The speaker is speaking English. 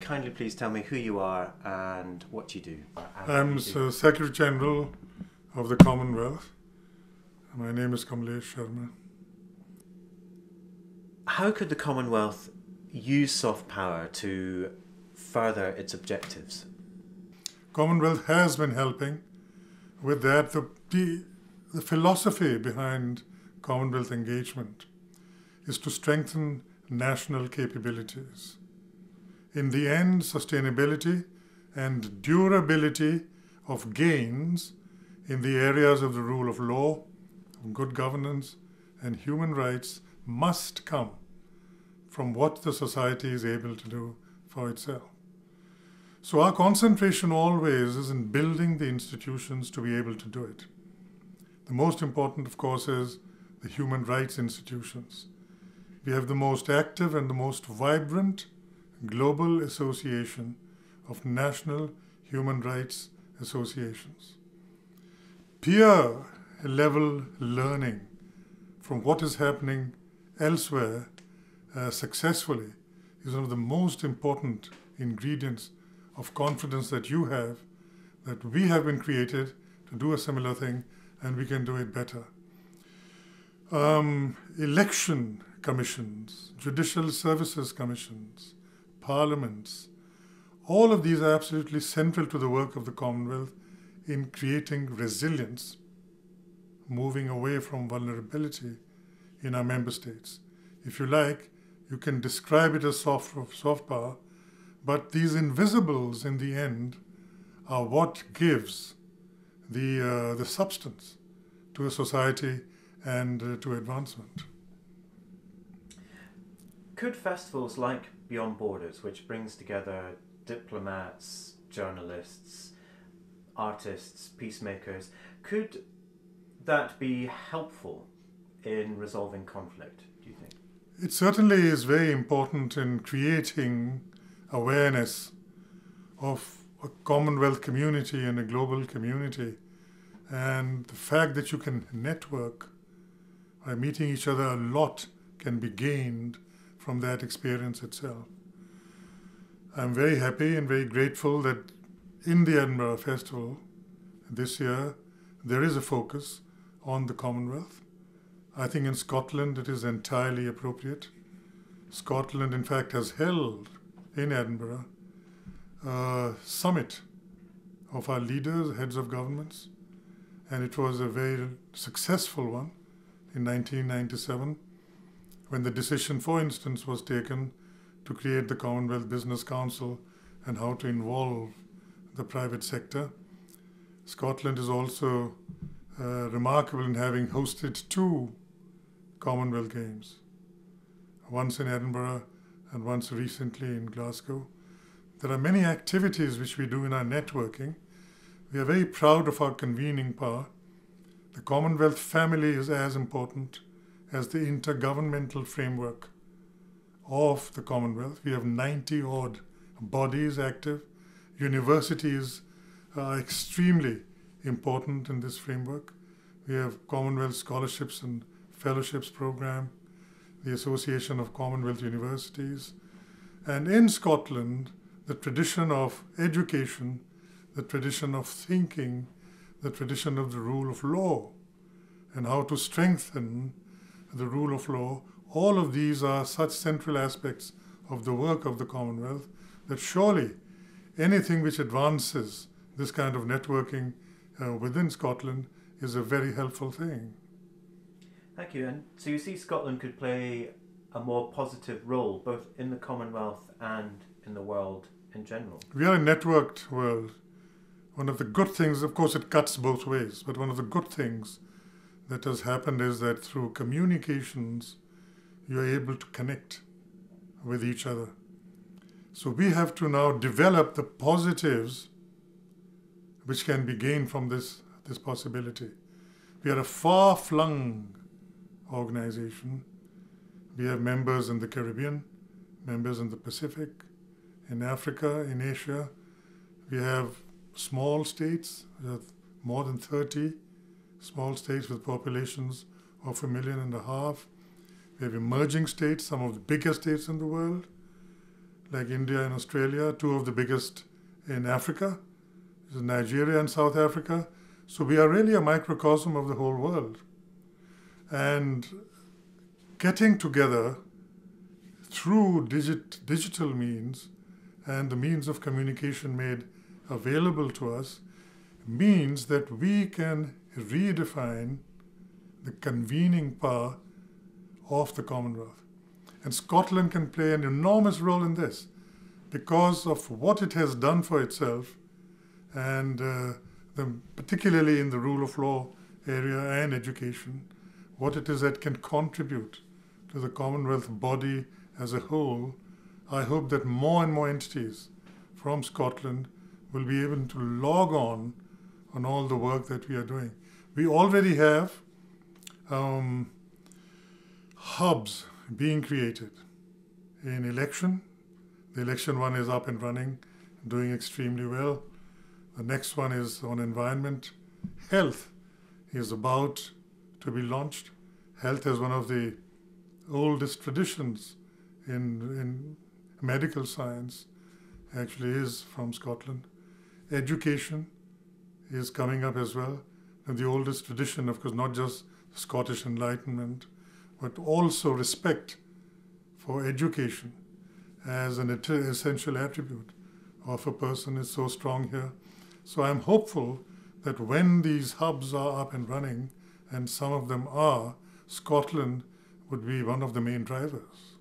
Kindly please tell me who you are and what you do. I'm uh, Secretary General of the Commonwealth. My name is Kamalesh Sharma. How could the Commonwealth use soft power to further its objectives? Commonwealth has been helping with that. The, the, the philosophy behind Commonwealth engagement is to strengthen national capabilities in the end, sustainability and durability of gains in the areas of the rule of law, good governance, and human rights must come from what the society is able to do for itself. So, our concentration always is in building the institutions to be able to do it. The most important, of course, is the human rights institutions. We have the most active and the most vibrant Global Association of National Human Rights Associations. Peer level learning from what is happening elsewhere uh, successfully is one of the most important ingredients of confidence that you have that we have been created to do a similar thing and we can do it better. Um, election commissions, judicial services commissions, parliaments. All of these are absolutely central to the work of the Commonwealth in creating resilience, moving away from vulnerability in our member states. If you like, you can describe it as soft, soft power, but these invisibles in the end are what gives the, uh, the substance to a society and uh, to advancement. Could festivals like Beyond Borders, which brings together diplomats, journalists, artists, peacemakers. Could that be helpful in resolving conflict, do you think? It certainly is very important in creating awareness of a Commonwealth community and a global community. And the fact that you can network by meeting each other a lot can be gained from that experience itself. I'm very happy and very grateful that in the Edinburgh Festival this year there is a focus on the Commonwealth. I think in Scotland it is entirely appropriate. Scotland, in fact, has held in Edinburgh a summit of our leaders, heads of governments, and it was a very successful one in 1997 when the decision, for instance, was taken to create the Commonwealth Business Council and how to involve the private sector. Scotland is also uh, remarkable in having hosted two Commonwealth Games, once in Edinburgh and once recently in Glasgow. There are many activities which we do in our networking. We are very proud of our convening power. The Commonwealth family is as important as the intergovernmental framework of the Commonwealth. We have 90 odd bodies active. Universities are extremely important in this framework. We have Commonwealth Scholarships and Fellowships Program, the Association of Commonwealth Universities, and in Scotland, the tradition of education, the tradition of thinking, the tradition of the rule of law, and how to strengthen the rule of law, all of these are such central aspects of the work of the Commonwealth that surely anything which advances this kind of networking uh, within Scotland is a very helpful thing. Thank you. And so you see Scotland could play a more positive role both in the Commonwealth and in the world in general. We are a networked world. One of the good things, of course, it cuts both ways, but one of the good things that has happened is that through communications, you are able to connect with each other. So we have to now develop the positives which can be gained from this, this possibility. We are a far flung organization. We have members in the Caribbean, members in the Pacific, in Africa, in Asia. We have small states, We have more than 30 small states with populations of a million and a half. We have emerging states, some of the biggest states in the world, like India and Australia, two of the biggest in Africa, Nigeria and South Africa. So we are really a microcosm of the whole world. And getting together through digit, digital means and the means of communication made available to us means that we can redefine the convening power of the Commonwealth. And Scotland can play an enormous role in this because of what it has done for itself, and uh, the, particularly in the rule of law area and education, what it is that can contribute to the Commonwealth body as a whole. I hope that more and more entities from Scotland will be able to log on on all the work that we are doing. We already have um, hubs being created in election. The election one is up and running, doing extremely well. The next one is on environment. Health is about to be launched. Health is one of the oldest traditions in, in medical science, actually is from Scotland. Education is coming up as well. And the oldest tradition, of course, not just Scottish Enlightenment, but also respect for education as an essential attribute of a person is so strong here. So I'm hopeful that when these hubs are up and running, and some of them are, Scotland would be one of the main drivers.